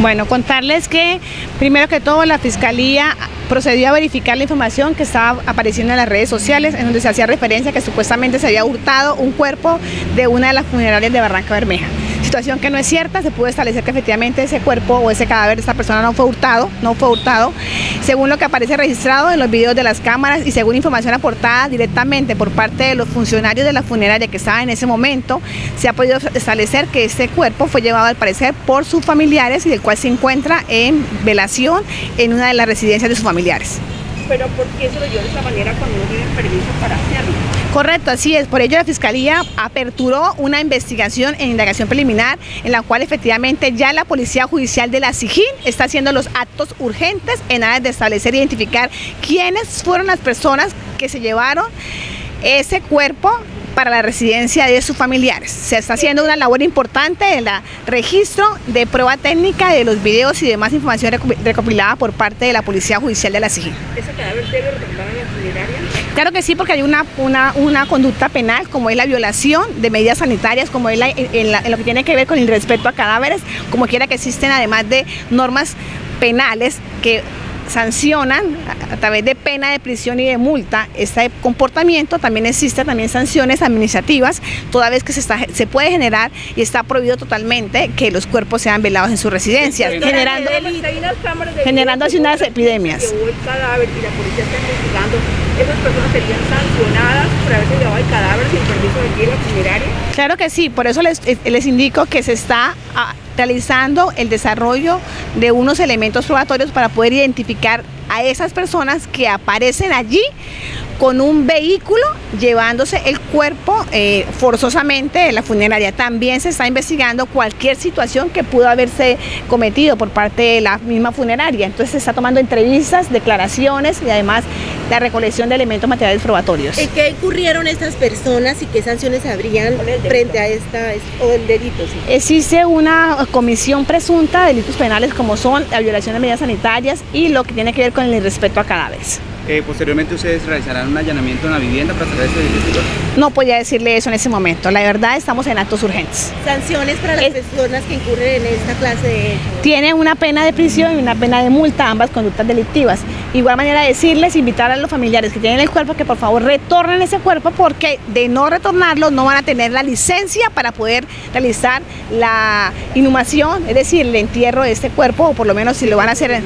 Bueno, contarles que primero que todo la Fiscalía procedió a verificar la información que estaba apareciendo en las redes sociales, en donde se hacía referencia que supuestamente se había hurtado un cuerpo de una de las funerarias de Barranca Bermeja situación que no es cierta, se pudo establecer que efectivamente ese cuerpo o ese cadáver de esta persona no fue hurtado, no fue hurtado, según lo que aparece registrado en los videos de las cámaras y según información aportada directamente por parte de los funcionarios de la funeraria que estaban en ese momento, se ha podido establecer que ese cuerpo fue llevado al parecer por sus familiares y del cual se encuentra en velación en una de las residencias de sus familiares. Pero ¿por qué se lo dio de esta manera cuando no permiso para hacerlo? Correcto, así es. Por ello la Fiscalía aperturó una investigación en indagación preliminar en la cual efectivamente ya la Policía Judicial de la SIGIN está haciendo los actos urgentes en aras de establecer e identificar quiénes fueron las personas que se llevaron ese cuerpo para la residencia de sus familiares. Se está haciendo una labor importante en la registro de prueba técnica de los videos y demás información recopilada por parte de la Policía Judicial de la SIGIN. ¿Ese cadáver debe retornar a la funeraria? Claro que sí, porque hay una, una, una, conducta penal, como es la violación de medidas sanitarias, como es en, lo que tiene que ver con el respeto a cadáveres, como quiera que existen además de normas penales que sancionan a, través de pena de prisión y de multa este comportamiento, también existen también sanciones administrativas, toda vez que se, está, se puede generar y está prohibido totalmente que los cuerpos sean velados en sus residencias, generando, generando así unas epidemias. ¿Esas personas serían sancionadas por haberse llevado el cadáver sin permiso de la funeraria? Claro que sí, por eso les, les indico que se está ah, realizando el desarrollo de unos elementos probatorios para poder identificar a esas personas que aparecen allí con un vehículo llevándose el cuerpo eh, forzosamente de la funeraria. También se está investigando cualquier situación que pudo haberse cometido por parte de la misma funeraria. Entonces se está tomando entrevistas, declaraciones y además la recolección de elementos materiales probatorios. ¿En qué incurrieron estas personas y qué sanciones habrían frente a esta o el delito? Existe una comisión presunta de delitos penales como son la violación de medidas sanitarias y lo que tiene que ver con el irrespeto a cadáveres. Eh, posteriormente ustedes realizarán un allanamiento en la vivienda para saber este delito. No podía decirle eso en ese momento. La verdad estamos en actos urgentes. ¿Sanciones para las personas que incurren en esta clase de hechos? Tiene una pena de prisión y una pena de multa, ambas conductas delictivas. Igual manera decirles, invitar a los familiares que tienen el cuerpo que por favor retornen ese cuerpo porque de no retornarlo no van a tener la licencia para poder realizar la inhumación, es decir, el entierro de este cuerpo o por lo menos si lo van a hacer